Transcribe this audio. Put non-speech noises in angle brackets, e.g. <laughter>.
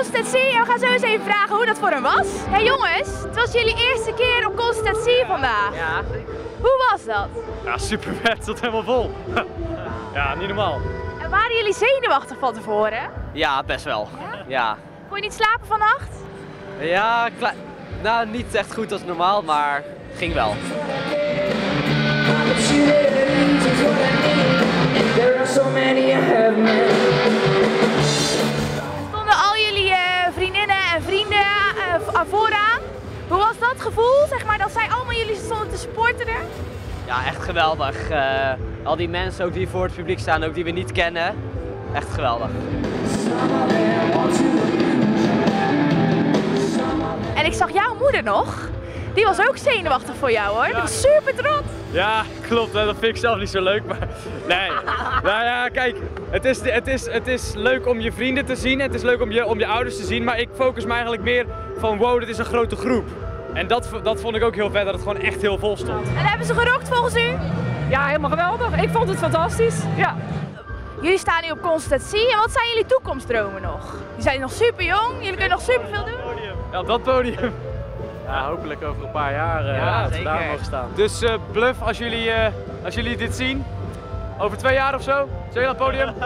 Constantie en we gaan zo eens even vragen hoe dat voor hem was. Hé hey jongens, het was jullie eerste keer op Constantie vandaag. Ja. Hoe was dat? Ja, super vet. Het zat helemaal vol. <laughs> ja, niet normaal. En waren jullie zenuwachtig van tevoren? Ja, best wel. Ja. Kon je niet slapen vannacht? Ja, nou niet echt goed als normaal, maar ging wel. Vooraan? Hoe was dat gevoel, zeg maar, dat zij allemaal jullie stonden te supporteren? Ja, echt geweldig. Eh, al die mensen ook die voor het publiek staan, ook die we niet kennen. Echt geweldig. En ik zag jouw moeder nog. Die was ook zenuwachtig voor jou hoor. Die was super trots. Ja, klopt. Dat vind ik zelf niet zo leuk. Maar nee. Nou ja, kijk. Het is, het, is, het is leuk om je vrienden te zien. Het is leuk om je, om je ouders te zien. Maar ik focus me eigenlijk meer van wow, dit is een grote groep. En dat, dat vond ik ook heel vet, dat het gewoon echt heel vol stond. En hebben ze gerokt volgens u? Ja, helemaal geweldig. Ik vond het fantastisch. Ja. Jullie staan nu op Constantie. En wat zijn jullie toekomstdromen nog? Die zijn nog super jong. Jullie kunnen nog super veel doen. Ja, op dat podium. Ja, hopelijk over een paar jaar eh Ja, dat we daar zeker. mogen staan. Dus eh, Bluff, als jullie, eh, als jullie dit zien, over twee jaar of zo, zijn jullie aan het podium? <laughs>